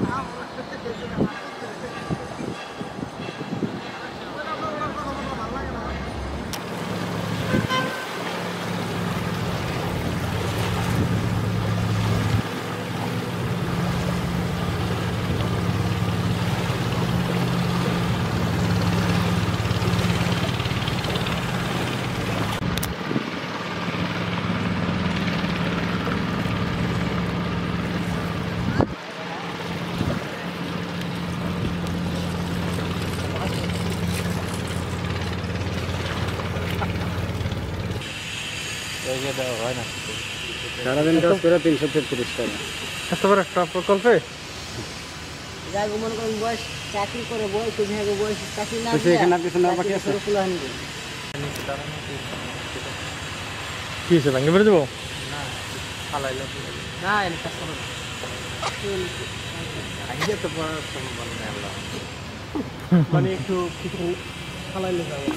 Wow. সারাদিন কাজ করে তিনশো তেত্রিশ টাকা। এত বড় একটা প্রকল্পে? যাই মনে করেন বয়স চাকরি করে বয়স বিভাগে বয়স চাকরি না এখানে আর পিছনে আর বাকি আছে? কি হয়েছে ভেঙে বেড়ে যাব? না এর কাজ করো। না। মানে একটু কিছু ফালাইলে যাবে